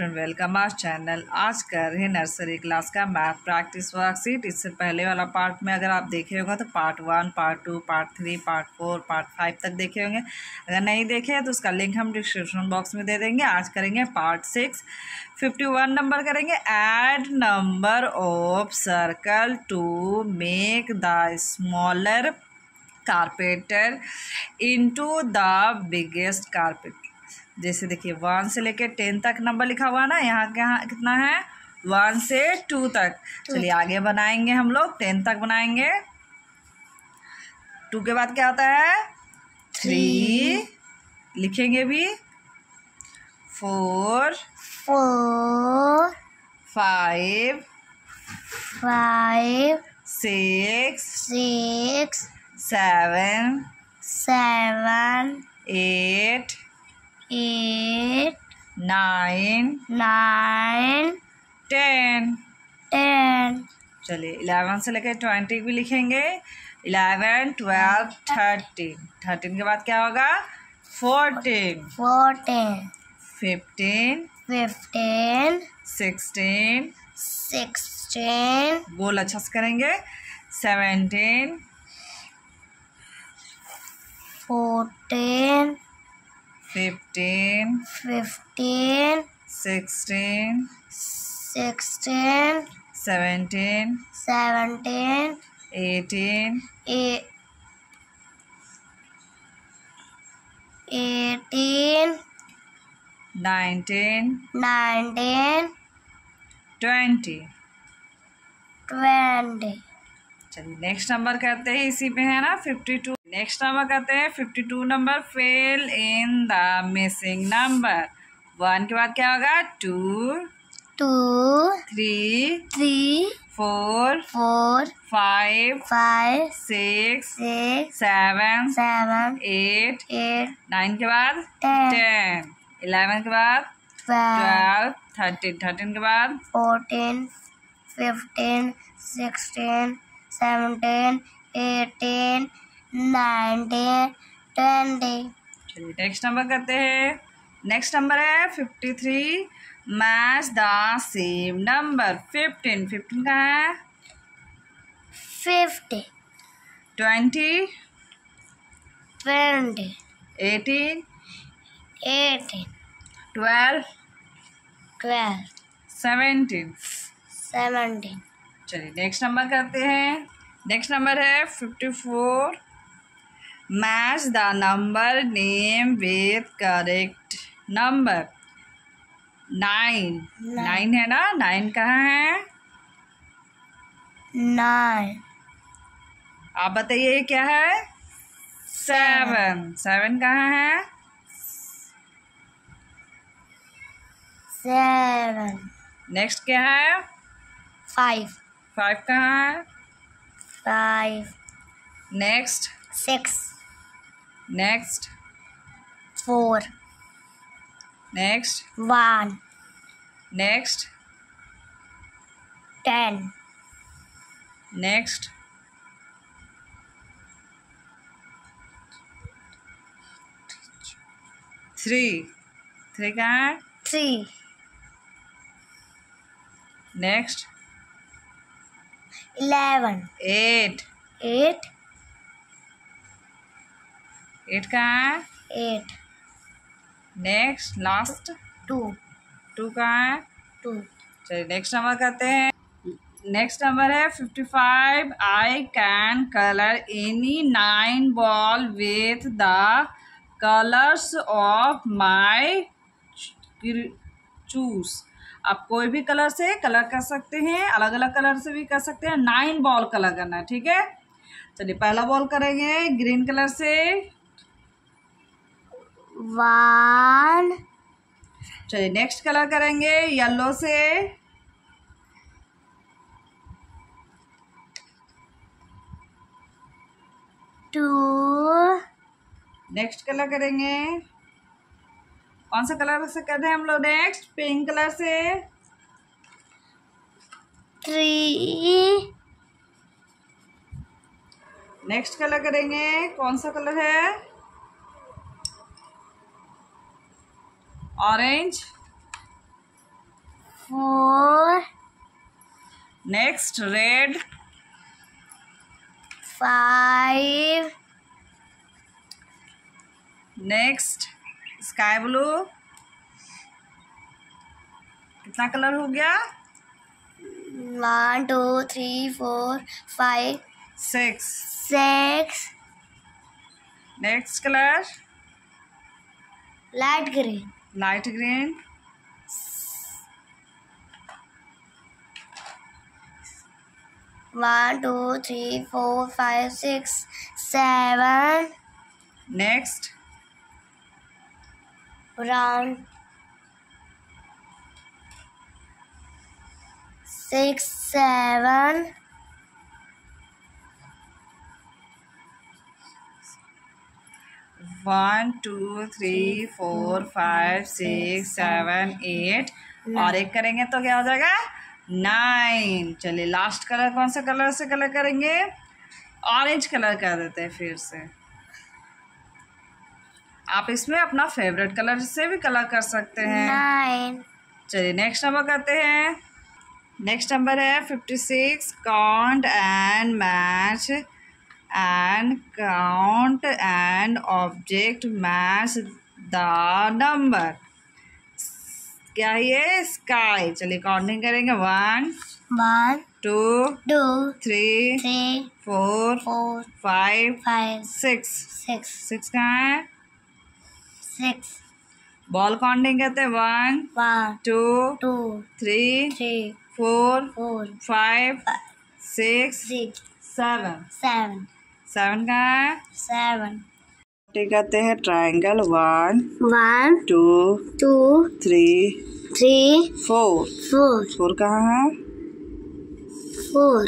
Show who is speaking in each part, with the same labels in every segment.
Speaker 1: Student welcome our channel आज कर रहे हैं नर्सरी क्लास का मैथ प्रैक्टिस वर्कशीट इससे पहले वाला पार्ट में अगर आप देखे होंगे तो part one part two part three part four part five तक देखे होंगे। अगर नहीं देखे हैं तो उसका लिंक हम डिस्क्रिप्शन बॉक्स में दे देंगे। आज करेंगे part six fifty one number करेंगे। Add number of circle to make the smaller carpeter into the biggest carpet जैसे देखिए वन से लेके टेन तक नंबर लिखा हुआ ना यहाँ के यहाँ कितना है? वन से टू तक। चलिए आगे बनाएँगे हम लोग टेन तक बनाएँगे। टू के बाद क्या आता है? थ्री लिखेंगे भी। Four
Speaker 2: four
Speaker 1: five
Speaker 2: five
Speaker 1: six
Speaker 2: six
Speaker 1: seven
Speaker 2: seven
Speaker 1: eight
Speaker 2: eight,
Speaker 1: nine
Speaker 2: nine,
Speaker 1: ten
Speaker 2: ten,
Speaker 1: चलिए इलेवन से लेकर ट्वेंटी भी लिखेंगे. इलेवन ट्वेल्व थर्टीन थर्टीन के बाद क्या होगा? Fourteen
Speaker 2: fourteen
Speaker 1: fifteen
Speaker 2: fifteen
Speaker 1: sixteen
Speaker 2: sixteen
Speaker 1: गोल अच्छा से करेंगे. Seventeen
Speaker 2: fourteen,
Speaker 1: fifteen
Speaker 2: fifteen
Speaker 1: sixteen
Speaker 2: sixteen
Speaker 1: seventeen
Speaker 2: seventeen
Speaker 1: eighteen
Speaker 2: eighteen
Speaker 1: nineteen
Speaker 2: nineteen
Speaker 1: twenty
Speaker 2: twenty
Speaker 1: चलिए नेक्स्ट नंबर करते हैं इसी पे है ना फिफ्टी टू नेक्स्ट नंबर करते हैं fifty two number fill in the missing number one के बाद क्या होगा? Two
Speaker 2: two
Speaker 1: three
Speaker 2: three
Speaker 1: four
Speaker 2: four
Speaker 1: five
Speaker 2: five
Speaker 1: six
Speaker 2: six,
Speaker 1: seven
Speaker 2: seven,
Speaker 1: eight
Speaker 2: eight,
Speaker 1: nine के बाद टेन इलेवन के बाद ट्वेल्व थर्टीन थर्टीन के बाद
Speaker 2: fourteen fifteen sixteen seventeen eighteen, nineteen, twenty,
Speaker 1: चलिए नेक्स्ट नंबर करते हैं। नेक्स्ट नंबर है fifty three match the same number fifteen fifteen का है।
Speaker 2: fifty,
Speaker 1: twenty.
Speaker 2: twenty,
Speaker 1: eighteen.
Speaker 2: eighteen,
Speaker 1: twelve.
Speaker 2: twelve,
Speaker 1: seventeen
Speaker 2: seventeen,
Speaker 1: चलिए next number करते हैं। नेक्स्ट नंबर है fifty four match the number name with correct number nine nine है ना? Nine कहाँ है?
Speaker 2: नाइन
Speaker 1: आप बताइए ये क्या है? सेवन सेवन कहाँ है?
Speaker 2: सेवन
Speaker 1: नेक्स्ट क्या है?
Speaker 2: फाइव
Speaker 1: फाइव कहाँ है?
Speaker 2: Five
Speaker 1: next
Speaker 2: six,
Speaker 1: Next.
Speaker 2: Four.
Speaker 1: Next.
Speaker 2: One.
Speaker 1: Next.
Speaker 2: Ten.
Speaker 1: Next. Three. Three card.
Speaker 2: Three.
Speaker 1: Next.
Speaker 2: Eleven.
Speaker 1: Eight.
Speaker 2: Eight.
Speaker 1: Eight का है?
Speaker 2: Eight,
Speaker 1: next last
Speaker 2: two
Speaker 1: two का है?
Speaker 2: Two,
Speaker 1: चलिए नेक्स्ट नंबर करते हैं। नेक्स्ट नंबर है fifty five I can colour any nine ball with the colours of my choose आप कोई भी कलर से कलर कर सकते हैं अलग अलग कलर से भी कर सकते हैं। नाइन बॉल कलर करना है ठीक है? चलिए पहला बॉल करेंगे ग्रीन कलर से।
Speaker 2: One,
Speaker 1: चलिए नेक्स्ट कलर करेंगे येलो से।
Speaker 2: टू।
Speaker 1: नेक्स्ट कलर करेंगे। कौन सा कलर से कर रहे हैं हम लोग? नेक्स्ट पिंक कलर से।
Speaker 2: थ्री
Speaker 1: नेक्स्ट कलर करेंगे कौन सा कलर है? orange. Four. Next red.
Speaker 2: Five.
Speaker 1: Next sky blue कितना कलर हो गया?
Speaker 2: One two three four five
Speaker 1: six
Speaker 2: six
Speaker 1: next colour light green light green.
Speaker 2: One two three four five six seven.
Speaker 1: Next.
Speaker 2: Brown. Six seven.
Speaker 1: One two three four five six seven eight. और एक करेंगे तो क्या हो जाएगा? Nine. चलिए last colour कौन सा कलर से कलर करेंगे? ऑरेंज कलर कर देते हैं फिर से। आप इसमें अपना फेवरेट कलर से भी कलर कर सकते हैं। चलिए नेक्स्ट नंबर करते हैं। नेक्स्ट नंबर है fifty six count and match and count and object match the number क्या ये? स्काई चलिए काउंटिंग करेंगे. One
Speaker 2: one,
Speaker 1: two
Speaker 2: two,
Speaker 1: three
Speaker 2: three,
Speaker 1: four
Speaker 2: four,
Speaker 1: five
Speaker 2: five,
Speaker 1: six
Speaker 2: six,
Speaker 1: six कहाँ है?
Speaker 2: Six,
Speaker 1: ball counting करते हैं. One
Speaker 2: one,
Speaker 1: two
Speaker 2: two,
Speaker 1: three
Speaker 2: three,
Speaker 1: four
Speaker 2: four,
Speaker 1: five six
Speaker 2: six,
Speaker 1: seven
Speaker 2: seven,
Speaker 1: seven का है ठीक करते हैं triangle one
Speaker 2: one,
Speaker 1: two
Speaker 2: two,
Speaker 1: three
Speaker 2: three,
Speaker 1: four
Speaker 2: four,
Speaker 1: four कहाँ है?
Speaker 2: Four,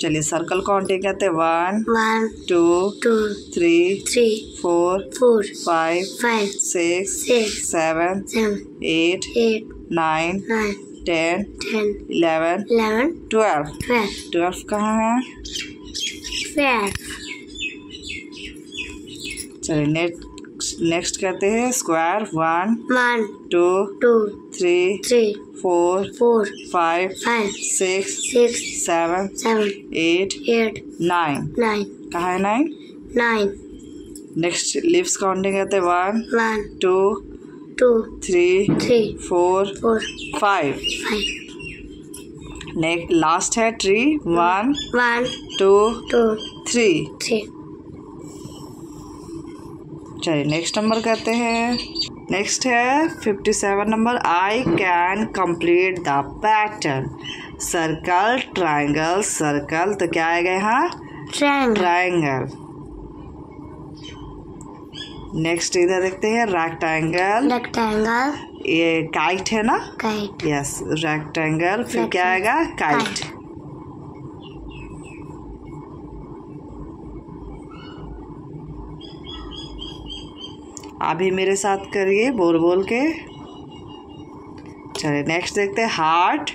Speaker 1: चलिए सर्कल काउंटिंग करते हैं? One
Speaker 2: one,
Speaker 1: two
Speaker 2: two,
Speaker 1: three
Speaker 2: three,
Speaker 1: four
Speaker 2: four,
Speaker 1: five
Speaker 2: five,
Speaker 1: six
Speaker 2: six,
Speaker 1: seven
Speaker 2: seven,
Speaker 1: eight
Speaker 2: eight,
Speaker 1: nine
Speaker 2: nine,
Speaker 1: ten
Speaker 2: ten,
Speaker 1: eleven
Speaker 2: eleven,
Speaker 1: twelve
Speaker 2: twelve,
Speaker 1: twelve कहाँ है?
Speaker 2: Twelve,
Speaker 1: चलिए next next करते हैं square one
Speaker 2: one
Speaker 1: two
Speaker 2: two
Speaker 1: three
Speaker 2: three
Speaker 1: four
Speaker 2: four
Speaker 1: five
Speaker 2: five,
Speaker 1: six
Speaker 2: six,
Speaker 1: seven
Speaker 2: seven,
Speaker 1: eight
Speaker 2: eight,
Speaker 1: nine
Speaker 2: nine,
Speaker 1: कहाँ है nine
Speaker 2: nine
Speaker 1: next lips counting करते हैं one
Speaker 2: one
Speaker 1: two
Speaker 2: two
Speaker 1: three
Speaker 2: three
Speaker 1: four
Speaker 2: four
Speaker 1: five
Speaker 2: five,
Speaker 1: next last है tree one
Speaker 2: one
Speaker 1: two
Speaker 2: two
Speaker 1: three
Speaker 2: three,
Speaker 1: चलिए next number करते हैं। Next है fifty seven number I can complete the pattern circle triangle circle तो क्या आएगा यहाँ? Triangle next इधर देखते हैं रेक्टेंगल
Speaker 2: rectangle,
Speaker 1: ये काइट है ना?
Speaker 2: Kite,
Speaker 1: यस रेक्टेंगल फिर क्या आएगा? काइट
Speaker 2: kite,
Speaker 1: भी मेरे साथ करिए बोल बोल के चलिए नेक्स्ट देखते हैं हार्ट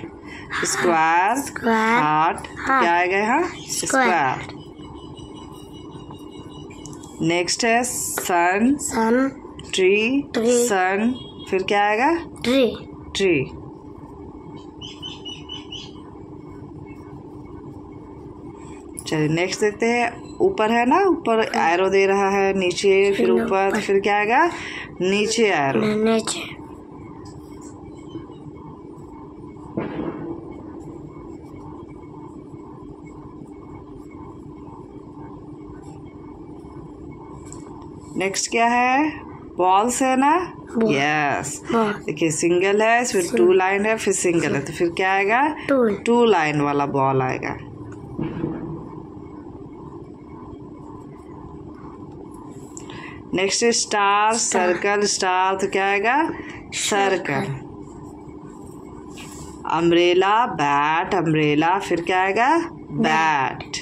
Speaker 1: स्क्वायर हार्ट। क्या आएगा यहाँ. स्क्वायर नेक्स्ट है सन
Speaker 2: सन
Speaker 1: ट्री. सन फिर क्या आएगा
Speaker 2: ट्री
Speaker 1: ट्री चलिए नेक्स्ट देखते हैं। ऊपर है ना? ऊपर एरो दे रहा है नीचे फिर ऊपर। फिर क्या आएगा? नीचे एरो
Speaker 2: nature,
Speaker 1: नेक्स्ट क्या है? बॉल्स है ना? यस देखिए सिंगल है फिर टू लाइन है फिर सिंगल है। तो फिर क्या आएगा? टू लाइन वाला बॉल आएगा। नेक्स्ट स्टार सर्कल स्टार तो क्या आएगा? सर्कल अम्ब्रेला बैट अम्ब्रेला फिर क्या आएगा? बैट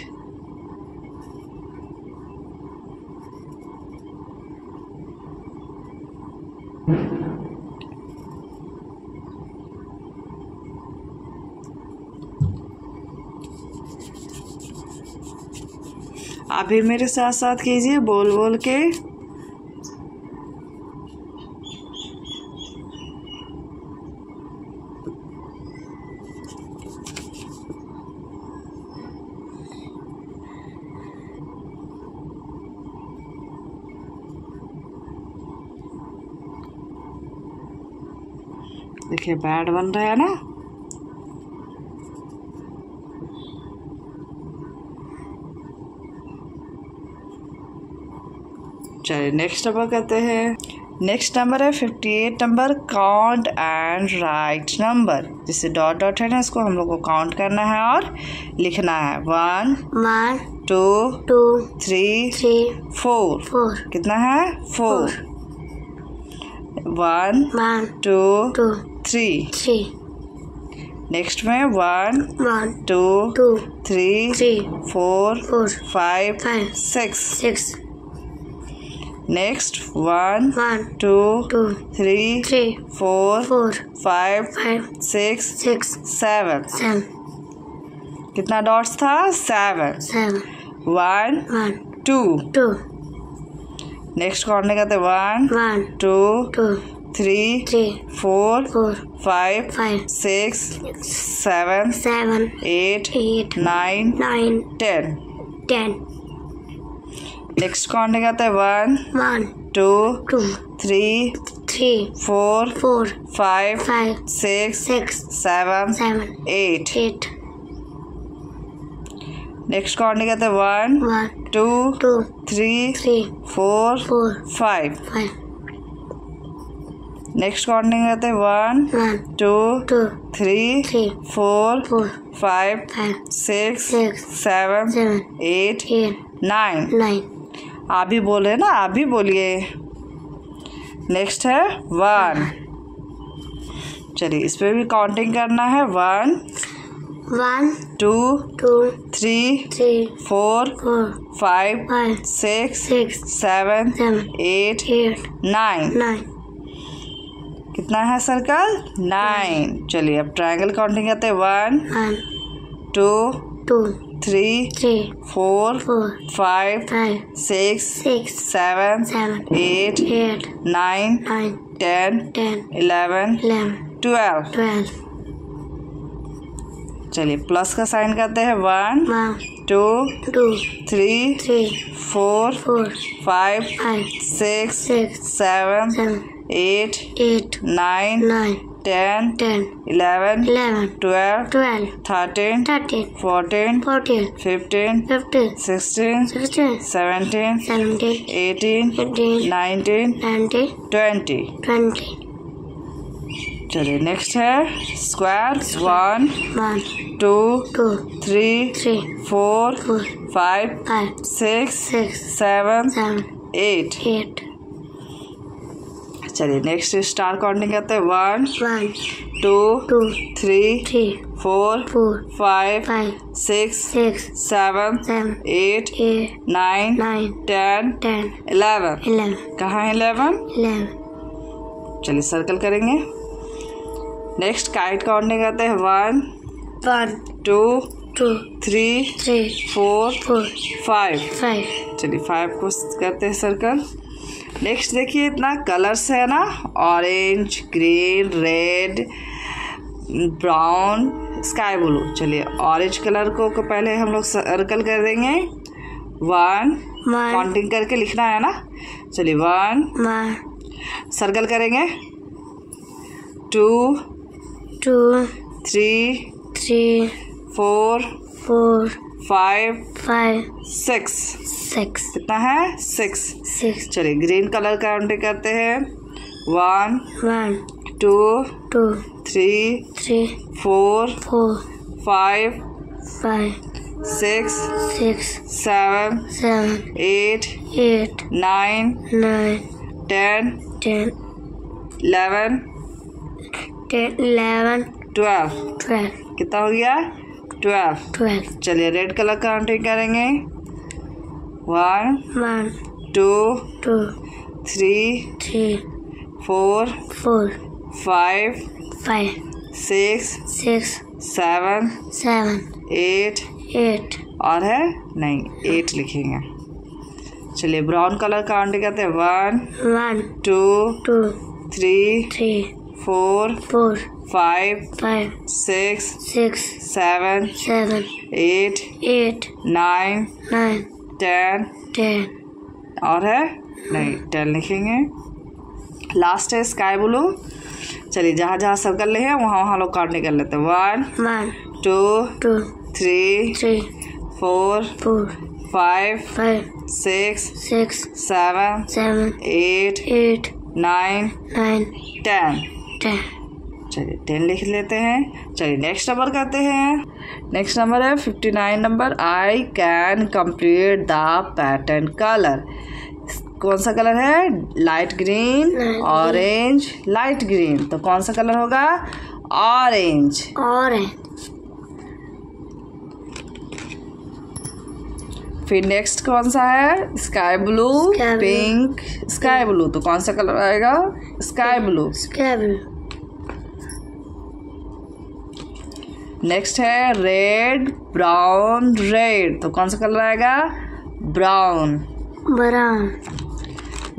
Speaker 1: अभी मेरे साथ साथ कीजिए बोल बोल के। देखिए बैट बन रहा है ना? चलिए नेक्स्ट नंबर कहते हैं। नेक्स्ट नंबर है fifty eight number count and write number जिससे डॉट डॉट है ना इसको हम लोग को काउंट करना है और लिखना है। One
Speaker 2: one
Speaker 1: two
Speaker 2: two
Speaker 1: three
Speaker 2: three
Speaker 1: four
Speaker 2: four
Speaker 1: कितना है? Four one
Speaker 2: one
Speaker 1: two
Speaker 2: two
Speaker 1: three
Speaker 2: three
Speaker 1: next में one
Speaker 2: one
Speaker 1: two
Speaker 2: two
Speaker 1: three
Speaker 2: three
Speaker 1: four
Speaker 2: four
Speaker 1: five
Speaker 2: five
Speaker 1: six
Speaker 2: six
Speaker 1: next one
Speaker 2: one
Speaker 1: two
Speaker 2: two
Speaker 1: three
Speaker 2: three
Speaker 1: four
Speaker 2: four
Speaker 1: five
Speaker 2: five
Speaker 1: six
Speaker 2: six
Speaker 1: seven
Speaker 2: seven
Speaker 1: कितना dots था? Seven
Speaker 2: seven
Speaker 1: one
Speaker 2: one
Speaker 1: two
Speaker 2: two
Speaker 1: next कौन कहते one
Speaker 2: one
Speaker 1: two
Speaker 2: two
Speaker 1: three,
Speaker 2: three
Speaker 1: four,
Speaker 2: four,
Speaker 1: five,
Speaker 2: five,
Speaker 1: six, six
Speaker 2: seven,
Speaker 1: seven,
Speaker 2: eight,
Speaker 1: eight,
Speaker 2: nine,
Speaker 1: nine,
Speaker 2: ten.
Speaker 1: Ten. Next counting at the
Speaker 2: one,
Speaker 1: one,
Speaker 2: two,
Speaker 1: two,
Speaker 2: three,
Speaker 1: three,
Speaker 2: four,
Speaker 1: four,
Speaker 2: five,
Speaker 1: five,
Speaker 2: six,
Speaker 1: six,
Speaker 2: seven,
Speaker 1: seven,
Speaker 2: eight,
Speaker 1: eight. Next counting at the
Speaker 2: one,
Speaker 1: one,
Speaker 2: two,
Speaker 1: two,
Speaker 2: three,
Speaker 1: three,
Speaker 2: four,
Speaker 1: four,
Speaker 2: five, five.
Speaker 1: Next counting कहते हैं. One two three four five six seven eight nine आप भी बोले ना? आप भी बोलिए. Next है. वन चलिए इस पे भी काउंटिंग करना है. One
Speaker 2: one
Speaker 1: two
Speaker 2: two
Speaker 1: three
Speaker 2: three
Speaker 1: four
Speaker 2: four
Speaker 1: five six
Speaker 2: six
Speaker 1: seven eight nine
Speaker 2: nine
Speaker 1: कितना है सर्कल? नाइन चलिए अब ट्रायंगल काउंटिंग करते हैं। One two
Speaker 2: two
Speaker 1: three
Speaker 2: three
Speaker 1: four
Speaker 2: four
Speaker 1: five
Speaker 2: five
Speaker 1: six
Speaker 2: six
Speaker 1: seven
Speaker 2: seven
Speaker 1: eight
Speaker 2: eight
Speaker 1: nine
Speaker 2: nine
Speaker 1: ten
Speaker 2: ten
Speaker 1: eleven
Speaker 2: eleven
Speaker 1: twelve
Speaker 2: twelve
Speaker 1: चलिए plus का sign करते हैं। One
Speaker 2: one
Speaker 1: two
Speaker 2: two
Speaker 1: three
Speaker 2: three
Speaker 1: four
Speaker 2: four
Speaker 1: five
Speaker 2: five
Speaker 1: six
Speaker 2: six
Speaker 1: seven
Speaker 2: seven
Speaker 1: eight
Speaker 2: eight
Speaker 1: nine
Speaker 2: nine
Speaker 1: ten
Speaker 2: ten
Speaker 1: eleven
Speaker 2: eleven
Speaker 1: twelve
Speaker 2: twelve
Speaker 1: thirteen
Speaker 2: thirteen
Speaker 1: fourteen
Speaker 2: fourteen
Speaker 1: fifteen
Speaker 2: fifteen
Speaker 1: sixteen
Speaker 2: sixteen
Speaker 1: seventeen
Speaker 2: seventeen
Speaker 1: eighteen
Speaker 2: eighteen
Speaker 1: nineteen
Speaker 2: nineteen
Speaker 1: twenty
Speaker 2: twenty
Speaker 1: चलिए next है square one
Speaker 2: one
Speaker 1: two
Speaker 2: two
Speaker 1: three
Speaker 2: three
Speaker 1: four
Speaker 2: four
Speaker 1: five
Speaker 2: five
Speaker 1: six
Speaker 2: six
Speaker 1: seven
Speaker 2: seven
Speaker 1: eight
Speaker 2: eight
Speaker 1: चलिए next star counting करते हैं? One two
Speaker 2: two
Speaker 1: three
Speaker 2: three
Speaker 1: four
Speaker 2: four
Speaker 1: five
Speaker 2: five
Speaker 1: six
Speaker 2: six
Speaker 1: seven eight nine
Speaker 2: nine
Speaker 1: ten
Speaker 2: ten
Speaker 1: eleven
Speaker 2: eleven
Speaker 1: कहाँ है eleven
Speaker 2: eleven
Speaker 1: चलिए circle करेंगे। Next kite counting करते हैं? One
Speaker 2: one
Speaker 1: two
Speaker 2: two
Speaker 1: three
Speaker 2: three
Speaker 1: four
Speaker 2: four
Speaker 1: five
Speaker 2: five
Speaker 1: चलिए five को करते हैं सर्कल नेक्स्ट देखिए इतना कलर्स है ना? Orange green red brown sky blue चलिए ऑरेंज कलर को, को पहले हम लोग सर्कल कर देंगे. वन काउंटिंग करके लिखना है ना? चलिए वन सर्कल करेंगे. Two
Speaker 2: two
Speaker 1: three
Speaker 2: three
Speaker 1: four
Speaker 2: four
Speaker 1: five
Speaker 2: five
Speaker 1: six
Speaker 2: six.
Speaker 1: कितना है? सिक्स।
Speaker 2: सिक्स।
Speaker 1: चलिए ग्रीन कलर काउंटिंग करते हैं। One
Speaker 2: one.
Speaker 1: Two
Speaker 2: two.
Speaker 1: Three
Speaker 2: three.
Speaker 1: Four
Speaker 2: four.
Speaker 1: Five
Speaker 2: five.
Speaker 1: Six
Speaker 2: six.
Speaker 1: Seven
Speaker 2: seven.
Speaker 1: Eight
Speaker 2: eight.
Speaker 1: Nine
Speaker 2: nine.
Speaker 1: Ten
Speaker 2: ten.
Speaker 1: Eleven
Speaker 2: ten eleven.
Speaker 1: Twelve.
Speaker 2: Twelve.
Speaker 1: कितना हो गया? Twelve.
Speaker 2: Twelve.
Speaker 1: चलिए red colour counting करेंगे। One
Speaker 2: one
Speaker 1: two
Speaker 2: two
Speaker 1: three
Speaker 2: three
Speaker 1: four
Speaker 2: four
Speaker 1: five
Speaker 2: five
Speaker 1: six
Speaker 2: six
Speaker 1: seven
Speaker 2: seven
Speaker 1: eight
Speaker 2: eight
Speaker 1: और है? नहीं eight लिखेंगे। चलिए ब्राउन कलर काउंटिंग कहते हैं। One
Speaker 2: one
Speaker 1: two
Speaker 2: two
Speaker 1: three
Speaker 2: three
Speaker 1: four
Speaker 2: four
Speaker 1: five
Speaker 2: five
Speaker 1: six
Speaker 2: six
Speaker 1: seven
Speaker 2: seven
Speaker 1: eight
Speaker 2: eight
Speaker 1: nine
Speaker 2: nine
Speaker 1: ten
Speaker 2: ten
Speaker 1: और है? नहीं टेन लिखेंगे। लास्ट है स्काई ब्लू चलिए जहाँ जहाँ सर्कल ले हैं वहाँ वहाँ लोग काउंट निकल लेते। हैं one
Speaker 2: one
Speaker 1: two
Speaker 2: two
Speaker 1: three
Speaker 2: three
Speaker 1: four
Speaker 2: four
Speaker 1: five
Speaker 2: five
Speaker 1: six
Speaker 2: six
Speaker 1: seven
Speaker 2: seven
Speaker 1: eight
Speaker 2: eight
Speaker 1: nine
Speaker 2: nine
Speaker 1: ten
Speaker 2: ten
Speaker 1: चलिए टेन लिख लेते हैं। चलिए नेक्स्ट नंबर करते हैं। नेक्स्ट नंबर है fifty nine number I can complete the pattern colour कौन सा कलर है? Light green orange light green तो कौन सा कलर होगा? ऑरेंज
Speaker 2: है
Speaker 1: फिर नेक्स्ट कौन सा है? Sky blue pink sky blue तो कौन सा कलर आएगा? स्काई ब्लू
Speaker 2: स्केबल
Speaker 1: नेक्स्ट है रेड ब्राउन रेड तो कौन सा कलर आएगा? ब्राउन
Speaker 2: ब्राउन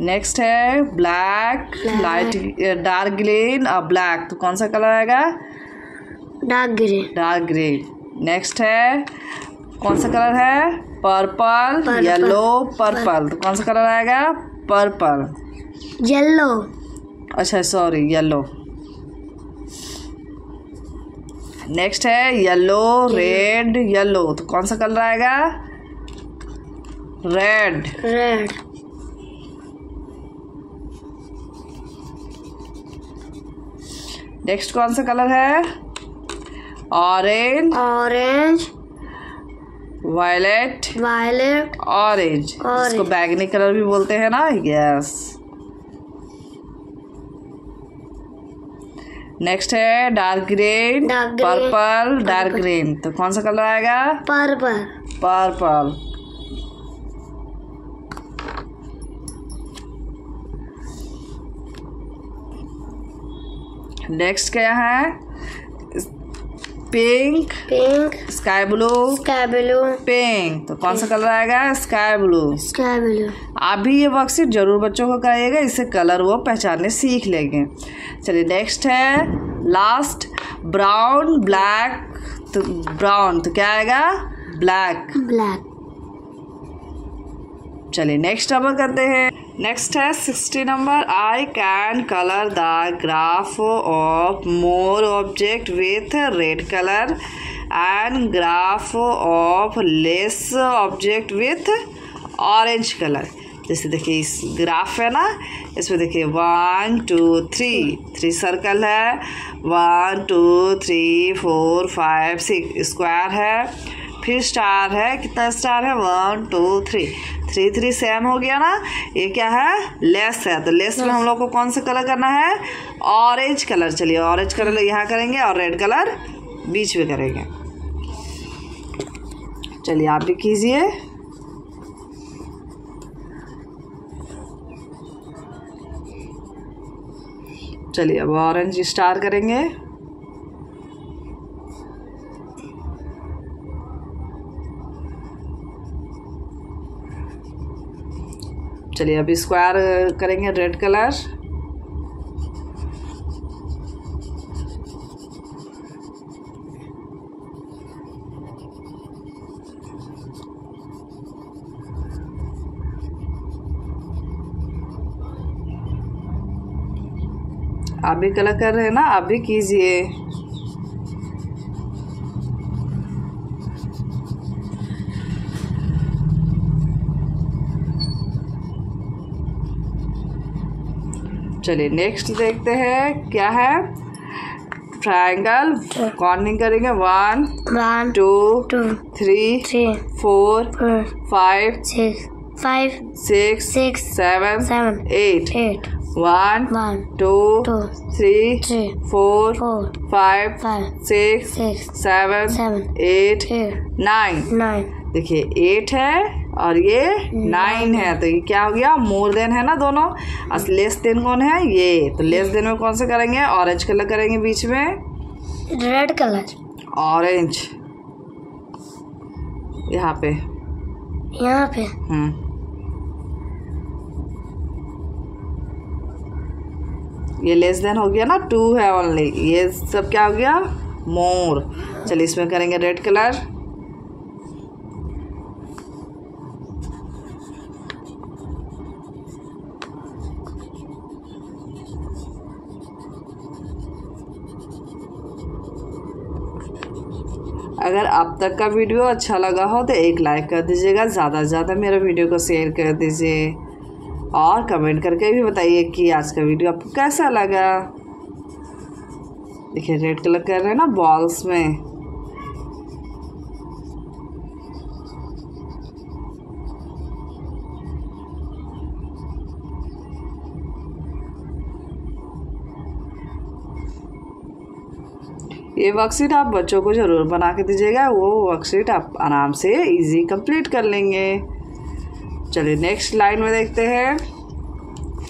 Speaker 1: नेक्स्ट है ब्लैक लाइट डार्क ग्रीन और ब्लैक तो कौन सा कलर आएगा?
Speaker 2: Dark green
Speaker 1: dark green next है कौन सा कलर है? पर्पल. येलो पर्पल तो कौन सा कलर आएगा? पर्पल
Speaker 2: येलो
Speaker 1: अच्छा सॉरी येलो नेक्स्ट है येलो रेड येलो तो कौन सा कलर आएगा? रेड
Speaker 2: रेड
Speaker 1: नेक्स्ट कौन सा कलर है? Orange
Speaker 2: orange
Speaker 1: violet
Speaker 2: violet
Speaker 1: orange इसको बैगनी कलर भी बोलते हैं ना? यस नेक्स्ट है dark green purple dark green तो कौन सा कलर आएगा?
Speaker 2: पर्पल
Speaker 1: पर्पल नेक्स्ट क्या है? Pink
Speaker 2: pink
Speaker 1: sky blue
Speaker 2: sky blue
Speaker 1: pink. तो कौन सा कलर आएगा? Sky blue.
Speaker 2: Sky blue.
Speaker 1: आप भी ये वर्कशीट ज़रूर बच्चों को कराइएगा इससे कलर वो पहचानने सीख लेंगे। चलिए नेक्स्ट है लास्ट ब्राउन ब्लैक तो ब्राउन तो क्या आएगा? ब्लैक
Speaker 2: ब्लैक
Speaker 1: चलिए नेक्स्ट नंबर करते हैं। नेक्स्ट है sixty number I can colour the graph of more object with red colour and graph of less object with orange colour जैसे देखिए इस ग्राफ है ना, इसमें देखिए one two three three circle है one two three four five six square है, फिर स्टार है, कितना स्टार है? One two three three three same हो गया ना ये क्या है? लेस है। तो लेस में हम लोग को कौन सा कलर करना है? ऑरेंज कलर चलिए ऑरेंज कलर यहाँ करेंगे और रेड कलर बीच में करेंगे। चलिए आप भी कीजिए। चलिए अब ऑरेंज स्टार करेंगे। चलिए, अभी स्क्वायर करेंगे रेड कलर आप भी कलर कर रहे हैं ना? आप भी कीजिए। चलिए नेक्स्ट देखते हैं क्या है? ट्रायंगल कॉर्निंग करेंगे one
Speaker 2: one
Speaker 1: two
Speaker 2: two
Speaker 1: three
Speaker 2: three
Speaker 1: four five
Speaker 2: six five
Speaker 1: six
Speaker 2: Six.
Speaker 1: Seven
Speaker 2: seven
Speaker 1: eight
Speaker 2: eight
Speaker 1: one
Speaker 2: one
Speaker 1: two
Speaker 2: two
Speaker 1: three
Speaker 2: three
Speaker 1: four
Speaker 2: four
Speaker 1: five
Speaker 2: five
Speaker 1: six
Speaker 2: six
Speaker 1: seven
Speaker 2: seven
Speaker 1: eight
Speaker 2: eight
Speaker 1: nine
Speaker 2: nine
Speaker 1: देखिए eight है और ये nine है तो ये क्या हो गया? मोर देन है ना दोनों? और लेस देन कौन है? ये। तो लेस देन में कौन सा करेंगे? ऑरेंज कलर करेंगे बीच में।
Speaker 2: Red colour.
Speaker 1: ऑरेंज। यहाँ पे।
Speaker 2: यहाँ पे।
Speaker 1: हम्म। ये लेस देन हो गया ना? टू है ओनली ये सब क्या हो गया? मोर। चलिए इसमें करेंगे रेड कलर। अगर आप तक का वीडियो अच्छा लगा हो तो एक लाइक कर दीजिएगा, ज़्यादा से ज़्यादा मेरे वीडियो को शेयर कर दीजिए। और कमेंट करके भी बताइए कि आज का वीडियो आपको कैसा लगा। देखिए, रेड कलर कर रहे हैं ना, बॉल्स में। ये वर्कशीट आप बच्चों को ज़रूर बना के दीजिएगा वो वर्कशीट आप आराम से इजी कंप्लीट कर लेंगे। चलिए नेक्स्ट लाइन में देखते हैं।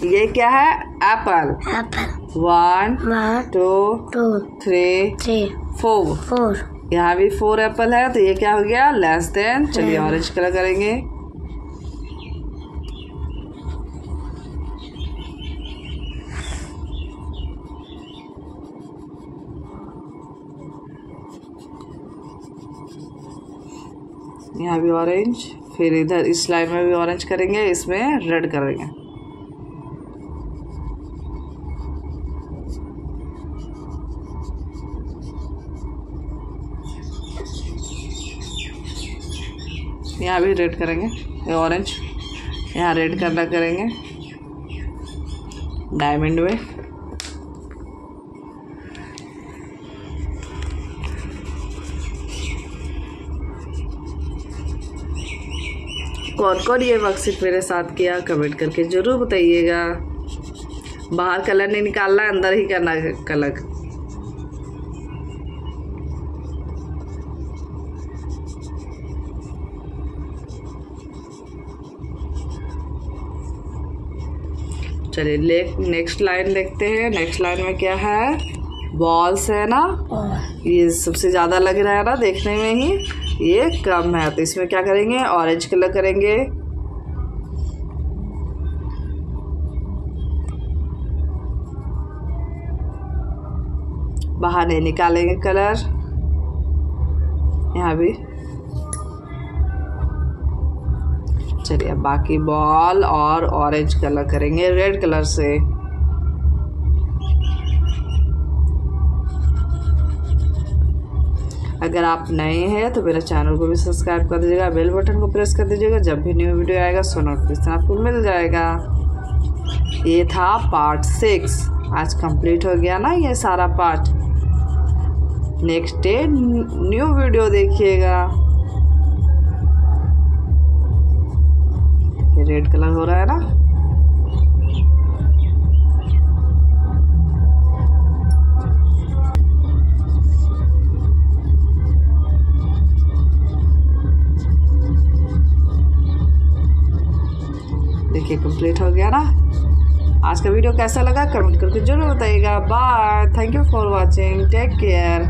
Speaker 1: ये क्या है? Apple
Speaker 2: apple
Speaker 1: one two
Speaker 2: two
Speaker 1: three
Speaker 2: three
Speaker 1: four
Speaker 2: four
Speaker 1: यहाँ भी फोर एप्पल है तो ये क्या हो गया? लेस देन चलिए ऑरेंज कलर करेंगे। यहाँ भी ऑरेंज, फिर इधर इस लाइन में भी ऑरेंज करेंगे, इसमें रेड करेंगे। यहाँ भी रेड करेंगे, ये ऑरेंज, यहाँ रेड करना करेंगे। डायमंड में। कौन कौन ये वर्कशीट मेरे साथ किया? कमेंट करके ज़रूर बताइएगा। बाहर कलर नहीं निकालना अंदर ही करना कलर। चलिए ले नेक्स्ट लाइन देखते हैं। नेक्स्ट लाइन में क्या है? बॉल्स है ना? ये सबसे ज़्यादा लग रहा है ना देखने में ही। ये कम है? तो इसमें क्या करेंगे? ऑरेंज कलर करेंगे। बाहर नहीं निकालेंगे कलर यहाँ भी। चलिए, अब बाकी बॉल और ऑरेंज कलर करेंगे रेड कलर से। अगर आप नए हैं तो मेरे चैनल को भी सब्सक्राइब कर दीजिएगा, बेल बटन को प्रेस कर दीजिएगा, जब भी न्यू वीडियो आएगा सो नोटिफिकेशन आपको मिल जाएगा। ये था पार्ट सिक्स आज कंप्लीट हो गया ना ये सारा part next day new video देखिएगा। रेड कलर हो रहा है ना? देखिए कंप्लीट हो गया ना। आज का वीडियो कैसा लगा? कमेंट करके ज़रूर बताइएगा। Bye thank you for watching take care